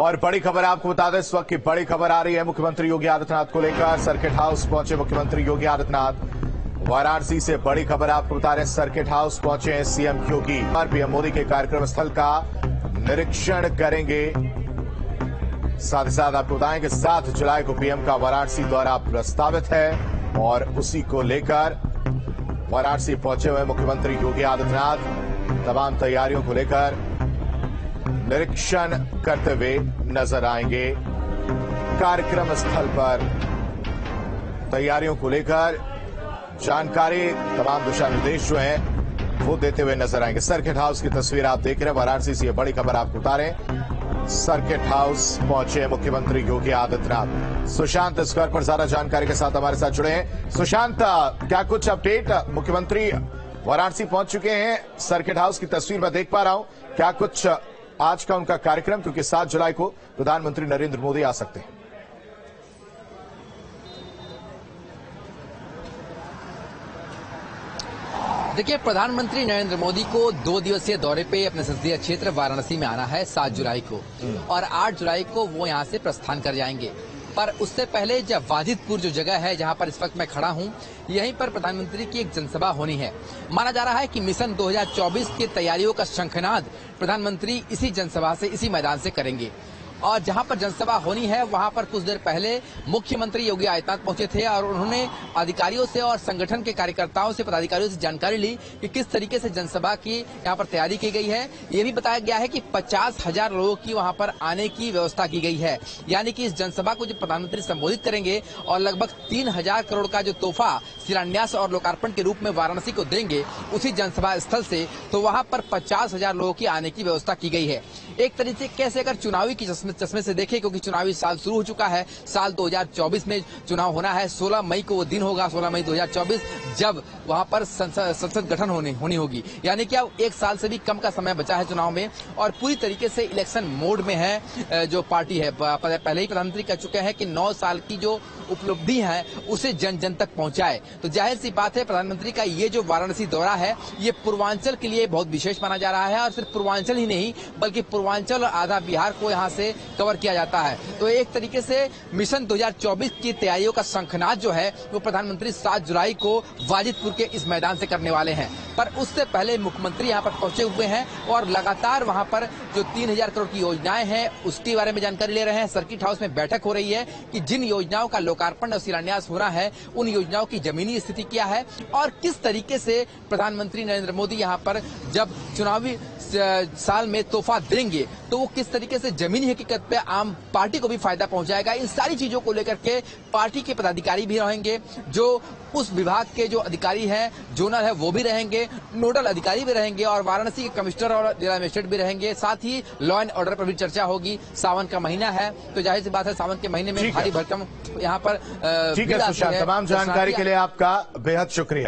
और बड़ी खबर आपको बता दें, इस वक्त की बड़ी खबर आ रही है मुख्यमंत्री योगी आदित्यनाथ को लेकर। सर्किट हाउस पहुँचे मुख्यमंत्री योगी आदित्यनाथ। वाराणसी से बड़ी खबर आपको बता रहे हैं सर्किट हाउस पहुँचे सीएम योगी। और पीएम मोदी के कार्यक्रम स्थल का निरीक्षण करेंगे। साथ ही साथ आपको बताएँ कि सात जुलाई को पीएम का वाराणसी दौरा प्रस्तावित है और उसी को लेकर वाराणसी पहुँचे हुए मुख्यमंत्री योगी आदित्यनाथ। तमाम तैयारियों को लेकर निरीक्षण करते हुए नज़र आएँगे। कार्यक्रम स्थल पर तैयारियों को लेकर जानकारी, तमाम दिशा निर्देश जो है, वो देते हुए नज़र आएँगे। सर्किट हाउस की तस्वीर आप देख रहे हैं, वाराणसी से ये बड़ी खबर आपको उतारें। सर्किट हाउस पहुँचे मुख्यमंत्री योगी आदित्यनाथ। सुशांत इस पर ज़्यादा जानकारी के साथ हमारे साथ जुड़े हैं। सुशांत, क्या कुछ अपडेट? मुख्यमंत्री वाराणसी पहुँच चुके हैं। सर्किट हाउस की तस्वीर मैं देख पा रहा हूँ। क्या कुछ आज का उनका कार्यक्रम क्योंकि सात जुलाई को प्रधानमंत्री नरेंद्र मोदी आ सकते हैं। देखिए प्रधानमंत्री नरेंद्र मोदी को दो दिवसीय दौरे पे अपने संसदीय क्षेत्र वाराणसी में आना है सात जुलाई को। और आठ जुलाई को वो यहाँ से प्रस्थान कर जाएँगे। पर उससे पहले जब वाजिदपुर जो जगह है, जहाँ पर इस वक्त मैं खड़ा हूँ, यहीं पर प्रधानमंत्री की एक जनसभा होनी है। माना जा रहा है कि मिशन 2024 की तैयारियों का शंखनाद प्रधानमंत्री इसी जनसभा से, इसी मैदान से करेंगे। और जहाँ पर जनसभा होनी है, वहाँ पर कुछ देर पहले मुख्यमंत्री योगी आदित्यनाथ पहुँचे थे और उन्होंने अधिकारियों से और संगठन के कार्यकर्ताओं से, पदाधिकारियों से जानकारी ली कि किस तरीके से जनसभा की यहाँ पर तैयारी की गई है। ये भी बताया गया है कि पचास हज़ार लोगों की वहाँ पर आने की व्यवस्था की गई है। यानी कि इस जनसभा को जो प्रधानमंत्री संबोधित करेंगे और लगभग तीन हज़ार करोड़ का जो तोहफा शिलान्यास और लोकार्पण के रूप में वाराणसी को देंगे, उसी जनसभा स्थल से तो वहाँ पर पचास हज़ार लोगों की आने की व्यवस्था की गई है। एक तरीके कैसे अगर चुनावी की चश्मे से देखें, क्योंकि चुनावी साल शुरू हो चुका है, साल 2024 में चुनाव होना है 16 मई को वो दिन होगा 16 मई 2024 जब वहाँ पर संसद गठन होने, होनी होगी। यानी कि अब एक साल से भी कम का समय बचा है चुनाव में, और पूरी तरीके से इलेक्शन मोड में है जो पार्टी है पहले ही प्रधानमंत्री कह चुके हैं कि नौ साल की जो उपलब्धि है, उसे जन जन तक पहुँचाए। तो ज़ाहिर सी बात है, प्रधानमंत्री का ये जो वाराणसी दौरा है, ये पूर्वांचल के लिए बहुत विशेष माना जा रहा है, और सिर्फ़ पूर्वांचल ही नहीं, बल्कि पूर्वांचल और आधा बिहार को यहाँ से कवर किया जाता है। तो एक तरीके से मिशन 2024 की तैयारियों का शंखनाद जो है, वो प्रधानमंत्री सात जुलाई को वाजिदपुर के इस मैदान से करने वाले हैं। पर उससे पहले मुख्यमंत्री यहाँ पर पहुँचे हुए हैं और लगातार वहाँ पर जो तीन हज़ार करोड़ की योजनाएँ हैं, उसके बारे में जानकारी ले रहे हैं। सर्किट हाउस में बैठक हो रही है कि जिन योजनाओं का लोकार्पण और शिलान्यास हो रहा है, उन योजनाओं की जमीनी स्थिति क्या है और किस तरीके से प्रधानमंत्री नरेंद्र मोदी यहाँ पर जब चुनावी साल में तोहफा देंगे तो वो किस तरीके से जमीनी हकीकत पे आम पार्टी को भी फ़ायदा पहुंचाएगा इन सारी चीज़ों को लेकर के पार्टी के पदाधिकारी भी रहेंगे जो उस विभाग के जो अधिकारी हैं जोनल है वो भी रहेंगे नोडल अधिकारी भी रहेंगे और वाराणसी के कमिश्नर और जिला मजिस्ट्रेट भी रहेंगे साथ ही लॉ एंड ऑर्डर पर भी चर्चा होगी। सावन का महीना है तो ज़ाहिर सी बात है सावन के महीने में भारी भरकम यहाँ पर ठीक है तमाम जानकारी के लिए आपका बेहद शुक्रिया।